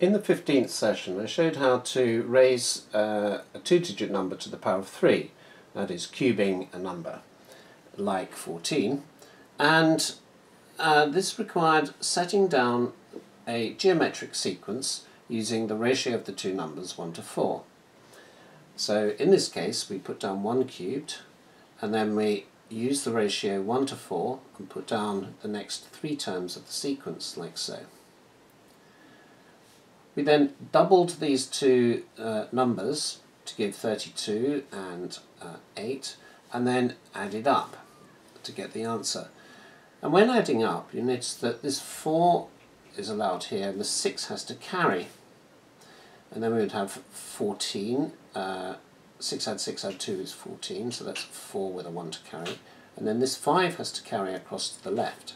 In the 15th session I showed how to raise uh, a two-digit number to the power of 3, that is cubing a number like 14, and uh, this required setting down a geometric sequence using the ratio of the two numbers 1 to 4. So in this case we put down 1 cubed and then we use the ratio 1 to 4 and put down the next three terms of the sequence like so. We then doubled these two uh, numbers to give 32 and uh, 8 and then added up to get the answer. And when adding up you notice that this 4 is allowed here and the 6 has to carry. And then we would have 14, uh, 6 add 6 add 2 is 14, so that's 4 with a 1 to carry. And then this 5 has to carry across to the left.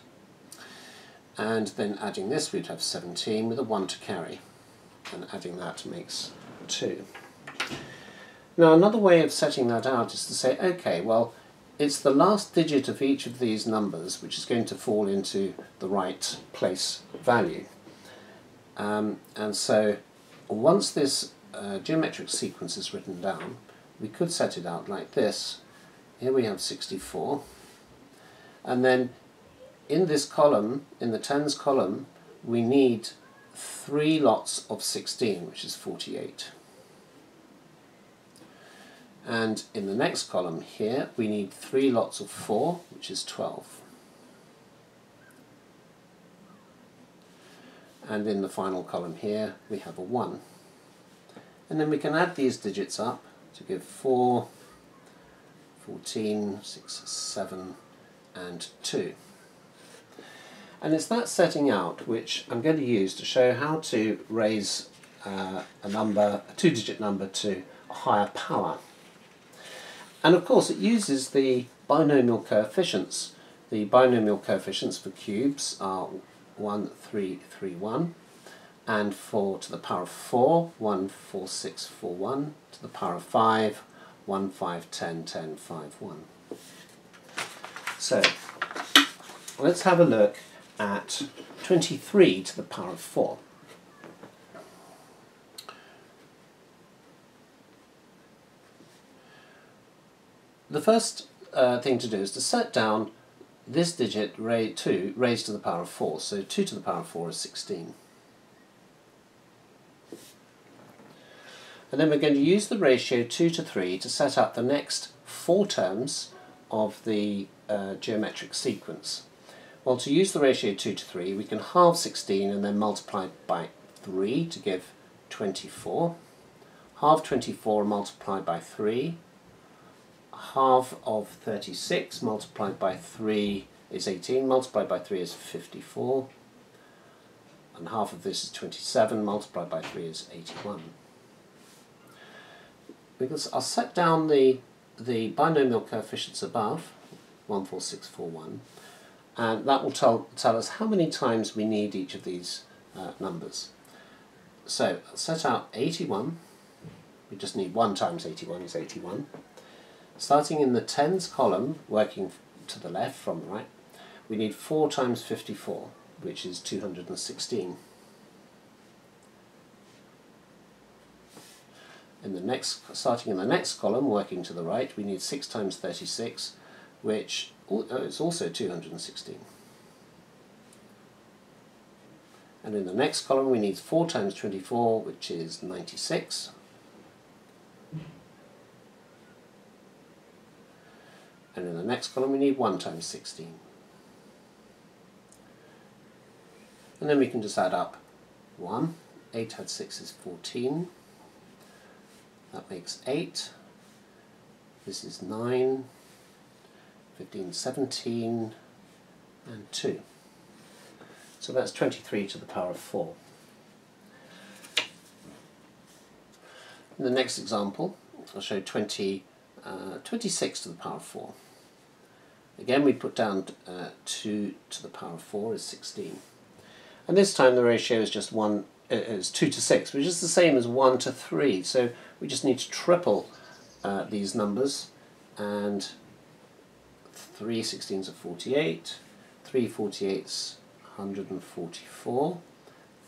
And then adding this we'd have 17 with a 1 to carry and adding that makes 2. Now another way of setting that out is to say, okay, well, it's the last digit of each of these numbers which is going to fall into the right place value. Um, and so once this uh, geometric sequence is written down, we could set it out like this. Here we have 64. And then in this column, in the tens column, we need three lots of 16, which is 48. And in the next column here, we need three lots of 4, which is 12. And in the final column here, we have a 1. And then we can add these digits up to give 4, 14, 6, 7, and 2. And it's that setting out which I'm going to use to show how to raise uh, a number, a two-digit number to a higher power. And of course it uses the binomial coefficients. The binomial coefficients for cubes are 1, 3, 3, 1 and 4 to the power of 4, 1, 4, 6, 4, 1 to the power of 5, 1, 5, 10, 10, 5, 1. So let's have a look at 23 to the power of 4. The first uh, thing to do is to set down this digit ra 2 raised to the power of 4. So 2 to the power of 4 is 16. And then we're going to use the ratio 2 to 3 to set up the next four terms of the uh, geometric sequence. Well, to use the ratio 2 to 3, we can halve 16 and then multiply by 3 to give 24. Half 24 multiplied by 3. Half of 36 multiplied by 3 is 18, multiplied by 3 is 54. And half of this is 27, multiplied by 3 is 81. Because I'll set down the, the binomial coefficients above, 14641, and that will tell, tell us how many times we need each of these uh, numbers. So set out 81, we just need 1 times 81 is 81. Starting in the tens column, working to the left from the right, we need 4 times 54, which is 216. In the next, starting in the next column, working to the right, we need 6 times 36, which oh, uh, is also 216. And in the next column we need 4 times 24, which is 96. And in the next column we need 1 times 16. And then we can just add up 1. 8 add 6 is 14. That makes 8. This is 9. 15, 17, and 2. So that's 23 to the power of 4. In the next example, I'll show 20, uh, 26 to the power of 4. Again, we put down uh, 2 to the power of 4 is 16. And this time the ratio is just 1, uh, is 2 to 6, which is the same as 1 to 3. So we just need to triple uh, these numbers and 3 16s are 48, 3 48s 144,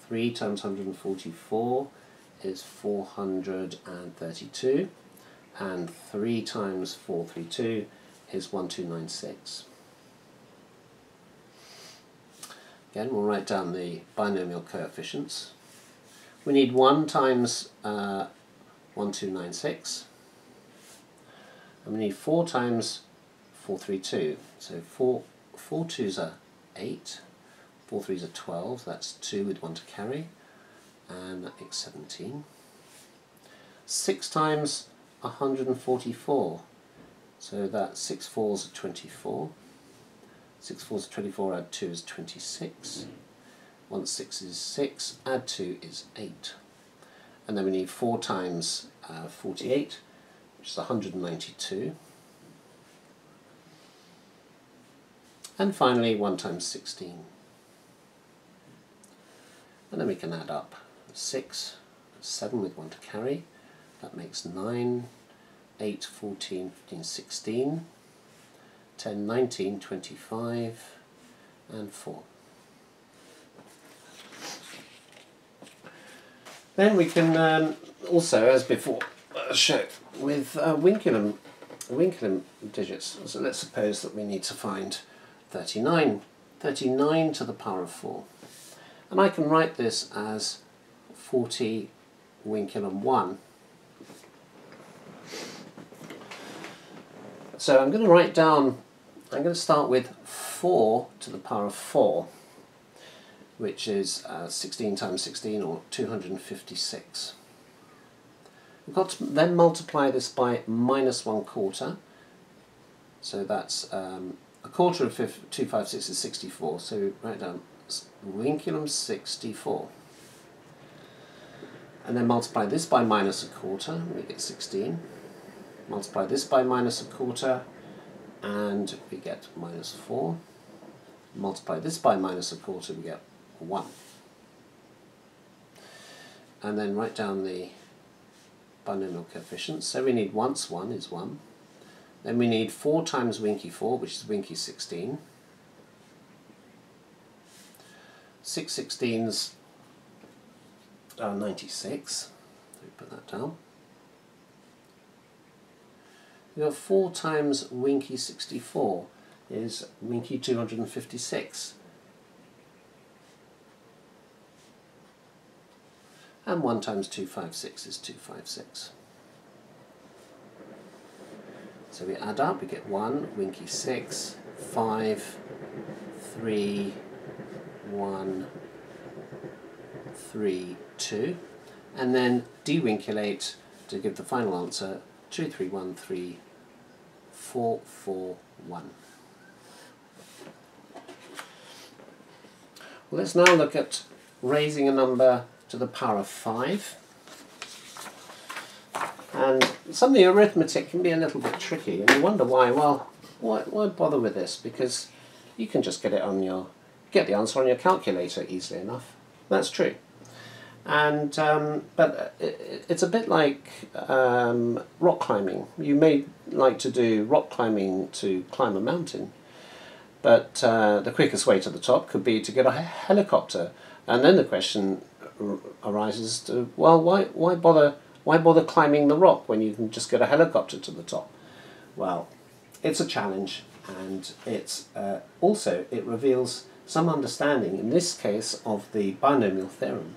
3 times 144 is 432 and 3 times 432 is 1296. Again, we'll write down the binomial coefficients. We need 1 times uh, 1296 and we need 4 times 432. So 4, 4 twos are 8, 4 threes are 12, that's 2 with 1 to carry, and that makes 17. 6 times 144, so that's 6 fours are 24. 6 fours are 24, add 2 is 26. 1 6 is 6, add 2 is 8. And then we need 4 times uh, 48, which is 192. And finally 1 times 16. And then we can add up 6, 7 with 1 to carry, that makes 9, 8, 14, 15, 16, 10, 19, 25, and 4. Then we can um, also, as before, uh, show with uh, vinculum, vinculum digits. So let's suppose that we need to find 39, 39 to the power of 4. And I can write this as 40 vinculum 1. So I'm going to write down, I'm going to start with 4 to the power of 4, which is uh, 16 times 16 or 256. We've got to then multiply this by minus 1 quarter, so that's um, a quarter of 256 is 64, so write down vinculum 64. And then multiply this by minus a quarter, we get 16. Multiply this by minus a quarter, and we get minus 4. Multiply this by minus a quarter, we get 1. And then write down the binomial coefficients. So we need once 1 is 1. Then we need 4 times Winky 4, which is Winky 16. 6 sixteens are 96. So we put that down. We have 4 times Winky 64 is Winky 256. And 1 times 256 is 256. So we add up, we get 1, Winky 6, 5, 3, 1, 3, 2. And then devinculate to give the final answer 2, 3, 1, 3, 4, 4, 1. Well, let's now look at raising a number to the power of 5. And some of the arithmetic can be a little bit tricky, and you wonder why. Well, why, why bother with this? Because you can just get it on your get the answer on your calculator easily enough. That's true. And um, but it, it's a bit like um, rock climbing. You may like to do rock climbing to climb a mountain, but uh, the quickest way to the top could be to get a helicopter. And then the question arises: to, Well, why why bother why bother climbing the rock when you can just get a helicopter to the top? Well, it's a challenge, and it's uh, also it reveals some understanding, in this case, of the binomial theorem.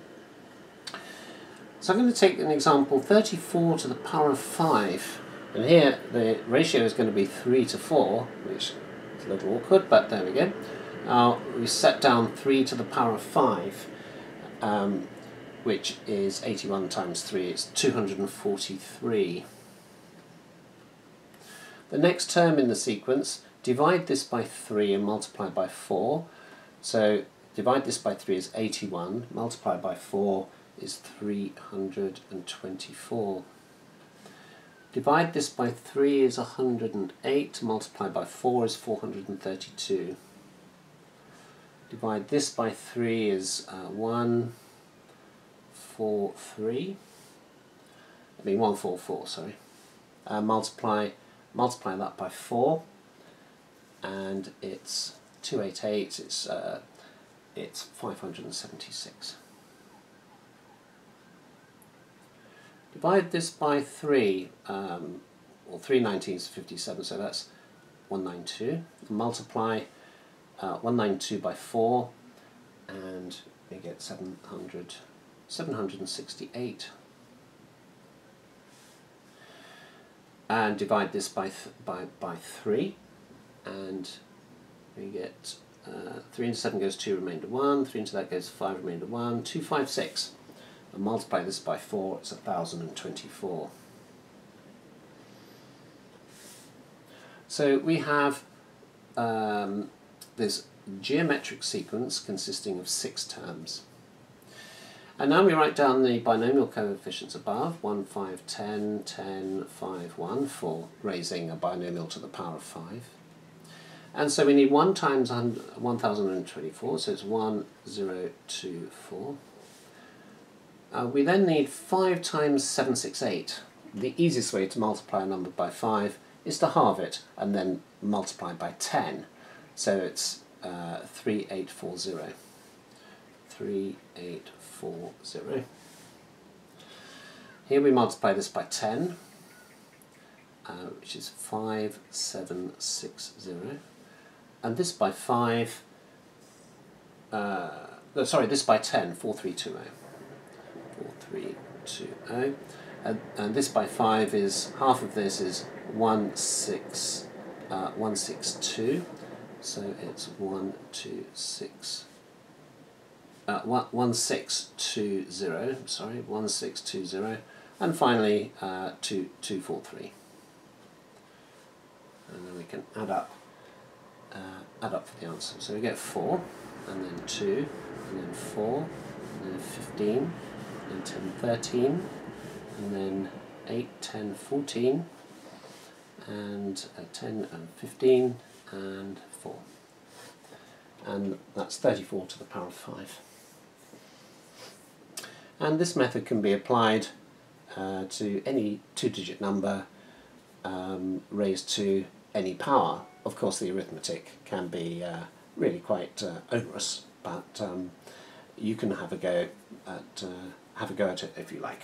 So I'm going to take an example 34 to the power of 5, and here the ratio is going to be 3 to 4, which is a little awkward, but there we go. Now we set down 3 to the power of 5, um, which is 81 times 3, it's 243. The next term in the sequence, divide this by 3 and multiply by 4. So divide this by 3 is 81, multiply by 4 is 324. Divide this by 3 is 108, multiply by 4 is 432. Divide this by 3 is uh, 1, four three. I mean one four four. Sorry. Uh, multiply multiply that by four, and it's two eight eight. It's uh, it's five hundred and seventy six. Divide this by three. Um, well, three nineteenths fifty seven. So that's one nine two. Multiply uh, one nine two by four, and we get seven hundred. 768. And divide this by, th by, by 3 and we get uh, 3 into 7 goes 2, remainder 1, 3 into that goes 5, remainder 1, 256. And multiply this by 4, it's 1024. So we have um, this geometric sequence consisting of six terms. And now we write down the binomial coefficients above, 1, 5, 10, 10, 5, 1, for raising a binomial to the power of 5. And so we need 1 times 1024, so it's 1, 0, 2, 4. Uh, we then need 5 times 768. The easiest way to multiply a number by 5 is to halve it and then multiply by 10. So it's uh, 3840. 3840. Here we multiply this by 10, uh, which is 5760 and this by 5, uh, no, sorry, this by 10, 4320. 4320. And, and this by 5 is, half of this is 1, 6, uh, 162. So it's 1, 2, 6, uh, 1, 1620, sorry, 1620. And finally, uh, 2, 243. And then we can add up uh, add up for the answer. So we get 4, and then 2, and then 4, and then 15, and 10, 13, and then 8, 10, 14, and uh, 10 and 15, and 4. And that's 34 to the power of 5. And this method can be applied uh, to any two-digit number um, raised to any power of course the arithmetic can be uh, really quite uh, onerous, but um, you can have a go at uh, have a go at it if you like.